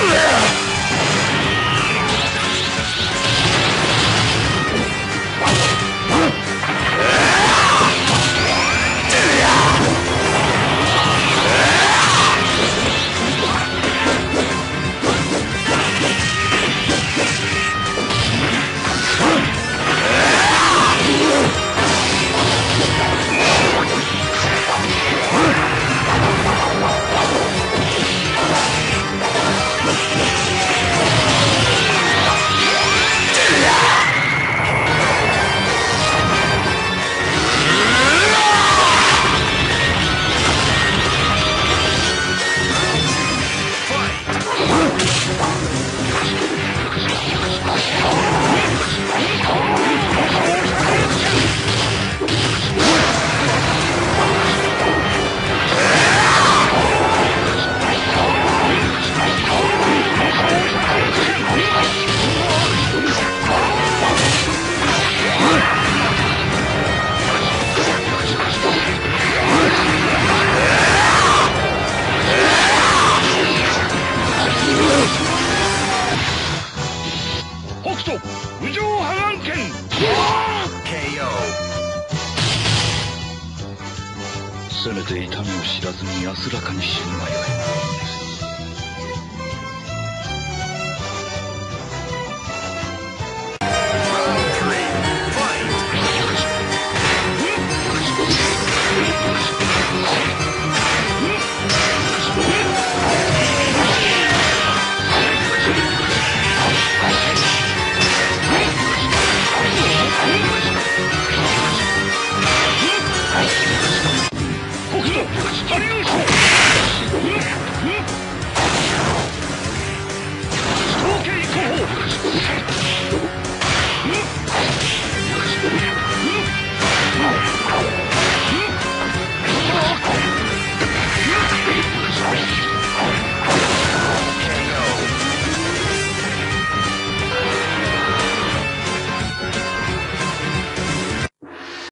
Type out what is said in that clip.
Yeah! せめて痛みを知らずに安らかに死ぬがよい。Yeah.